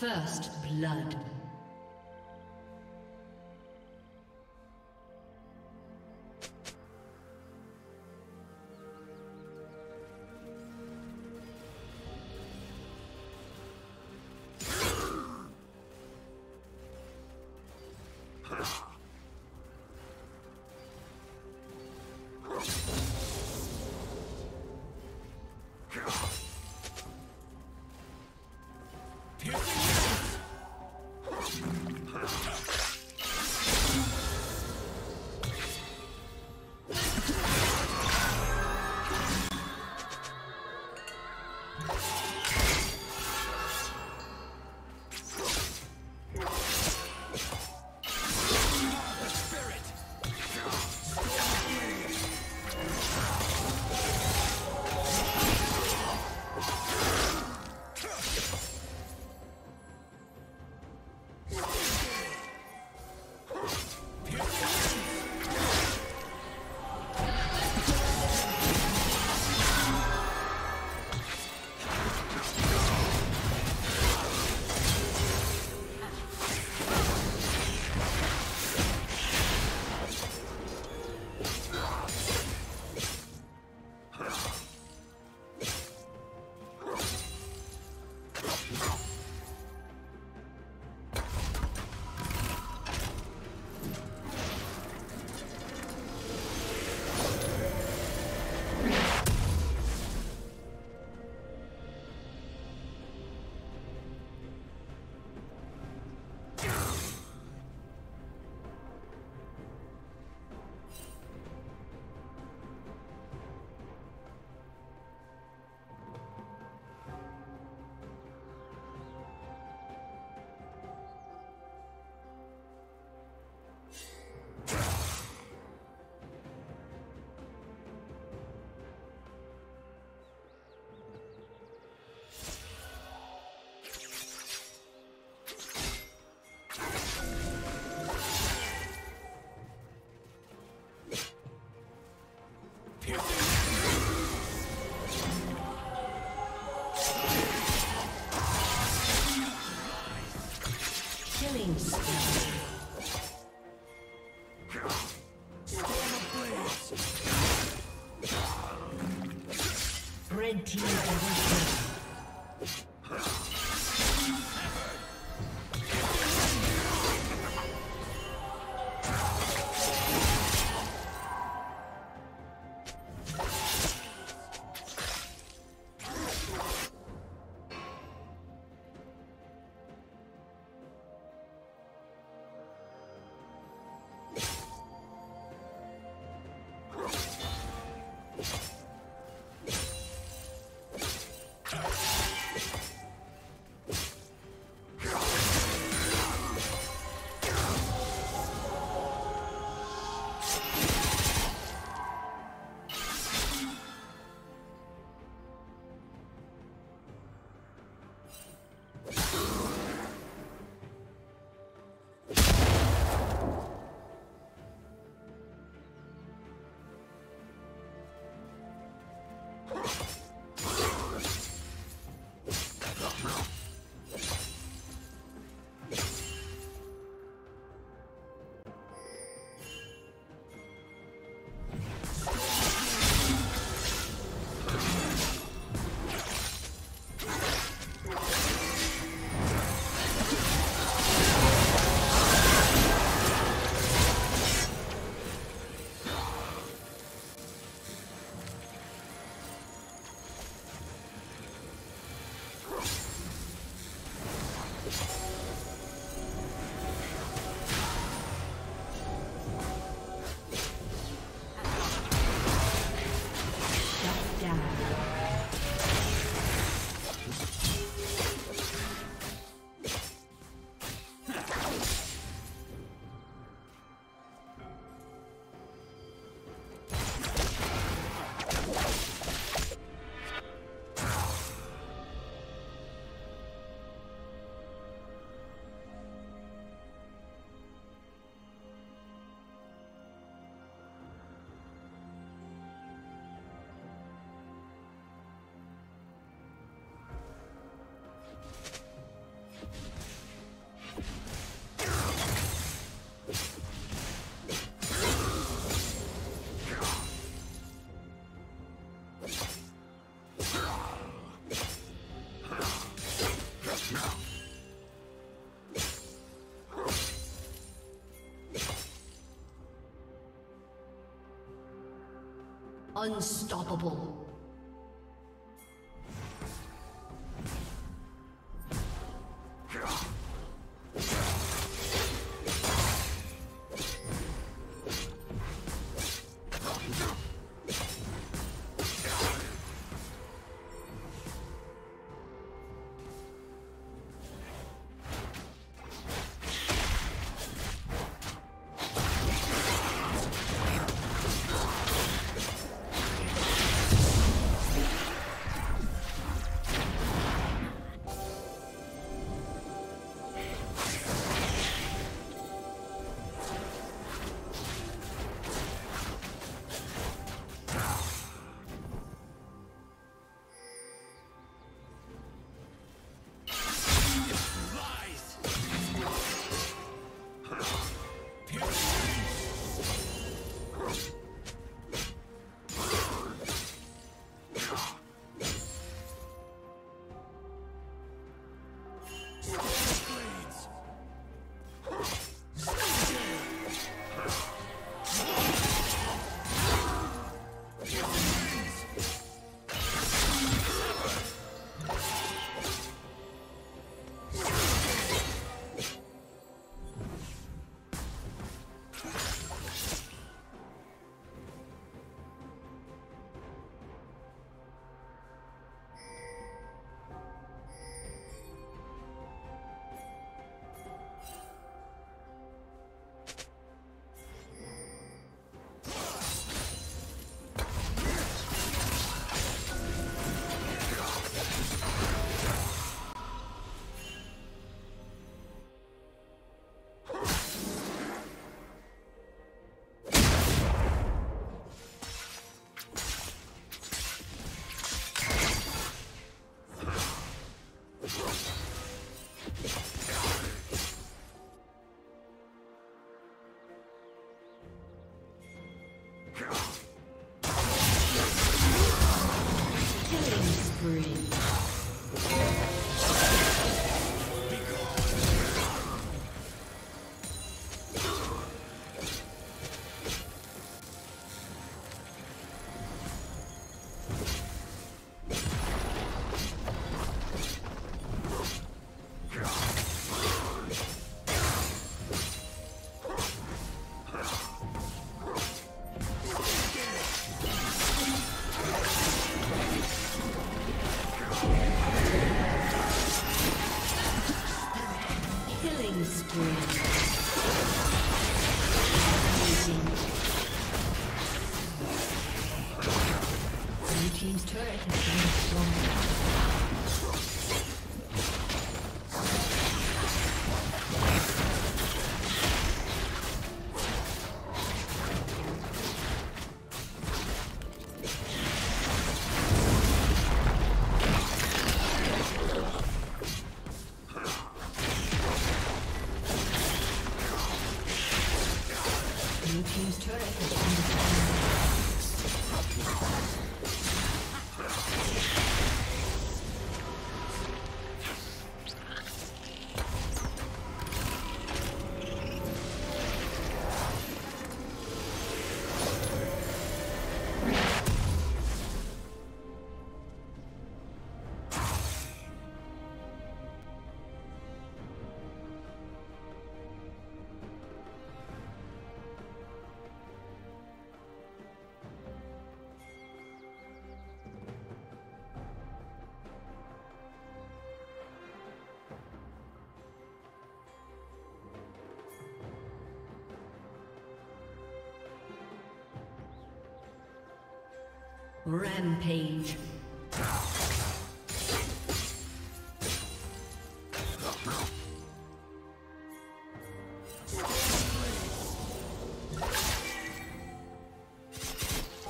First blood. you Unstoppable. Rampage.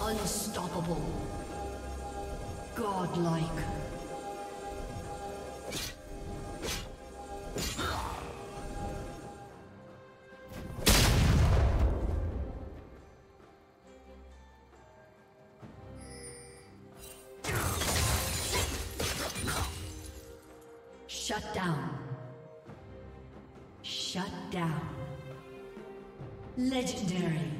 Unstoppable. Godlike. Legendary.